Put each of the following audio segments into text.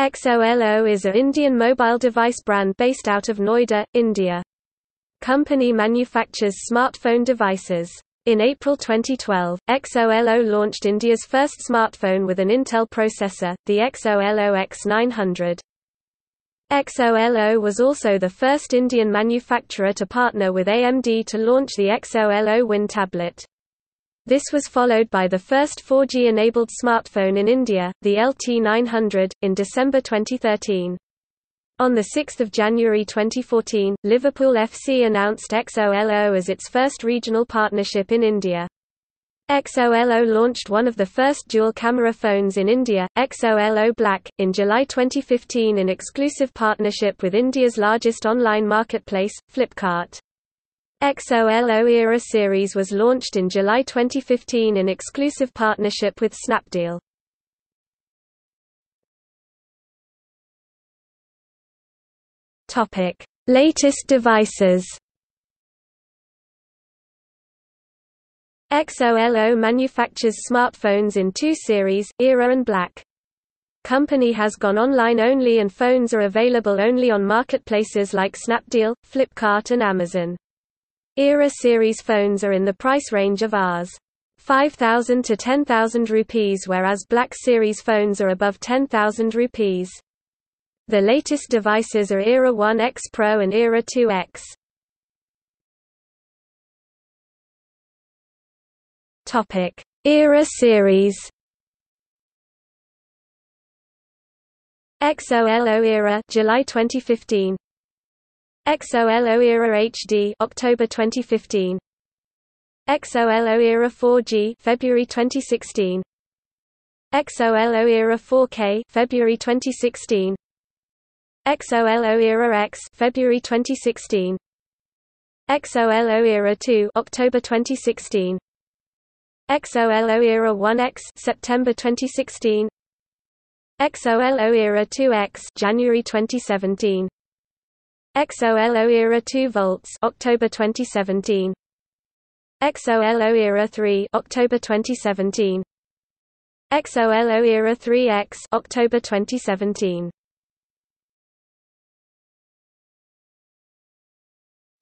XOLO is an Indian mobile device brand based out of Noida, India. Company manufactures smartphone devices. In April 2012, XOLO launched India's first smartphone with an Intel processor, the XOLO X900. XOLO was also the first Indian manufacturer to partner with AMD to launch the XOLO Win tablet. This was followed by the first 4G-enabled smartphone in India, the LT900, in December 2013. On 6 January 2014, Liverpool FC announced XOLO as its first regional partnership in India. XOLO launched one of the first dual-camera phones in India, XOLO Black, in July 2015 in exclusive partnership with India's largest online marketplace, Flipkart. XOLO Era series was launched in July 2015 in exclusive partnership with Snapdeal. Topic: Latest devices. XOLO manufactures smartphones in two series, Era and Black. Company has gone online only and phones are available only on marketplaces like Snapdeal, Flipkart and Amazon. Era series phones are in the price range of Rs. 5000 to 10000 rupees whereas Black series phones are above 10000 rupees. The latest devices are Era 1X Pro and Era 2X. Topic: Era series. XOLO Era July 2015 XOLO Era HD October 2015 XOLO Era 4G February 2016 XOLO Era 4K February 2016 XOLO Era X February 2016 XOLO Era 2 October 2016 XOLO Era 1X September 2016 XOLO Era 2X January 2017 XOLO Era 2 volts October 2017 XOLO Era 3 October 2017 XOLO Era 3X October 2017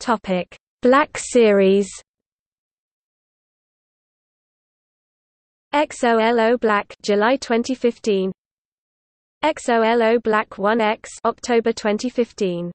Topic. Black Series. XOLO Black July 2015 XOLO Black 1X October 2015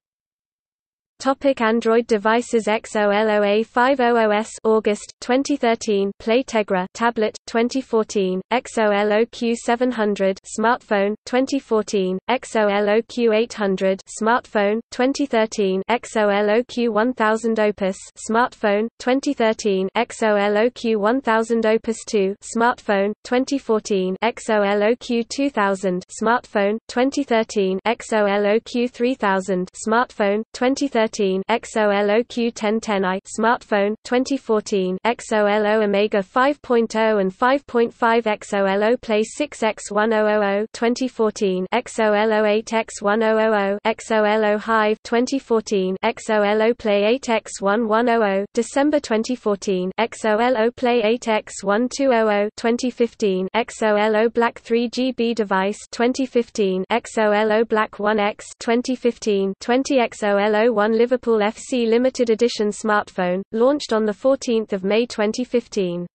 Topic Android devices XOLO A500S August 2013 Play Tegra tablet 2014 XOLO Q700 smartphone 2014 XOLO Q800 smartphone 2013 XOLO Q1000 Opus smartphone 2013 XOLO Q1000 Opus 2 smartphone 2014 XOLO Q2000 smartphone 2013 XOLO Q3000 smartphone 2013 2013 XOLO Q1010i smartphone 2014 XOLO Omega 5.0 and 5.5 XOLO Play 6X1000 2014 XOLO 8X1000 XOLO Hive 2014 XOLO Play 8X1100 December 2014 XOLO Play 8X1200 2015 XOLO Black 3GB device 2015 XOLO Black 1X 2015 20 XOLO 1 Liverpool FC limited edition smartphone, launched on 14 May 2015.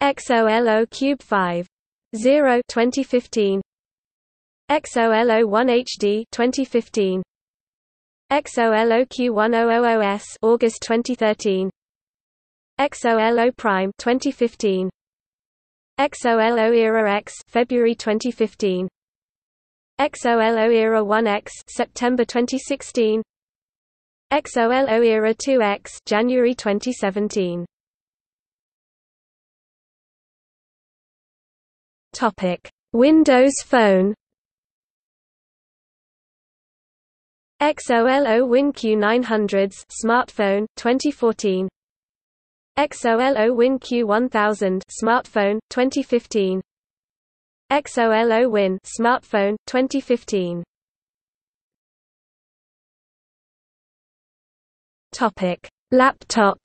XOLO Cube 5. 0 2015. XOLO 1 HD 2015. XOLO Q1000S August 2013. XOLO Prime 2015. XOLO Era X February 2015. XOLO Era 1X September 2016. XOLO Era 2X January 2017 Topic. Windows Phone XOLO WinQ 900s smartphone 2014 XOLO WinQ 1000 smartphone 2015 XOLO Win smartphone 2015 Topic: Laptop.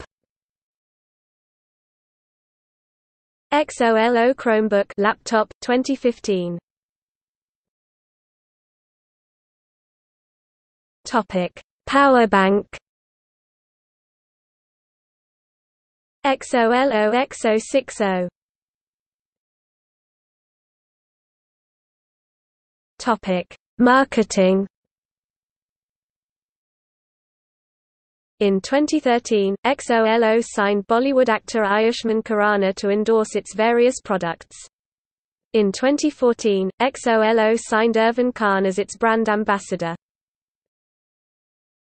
XOLO Chromebook laptop 2015. Topic: Power bank. XOLO-XO60 Topic: Marketing. In 2013, XOLO signed Bollywood actor Ayushmann Khurrana to endorse its various products. In 2014, XOLO signed Irfan Khan as its brand ambassador.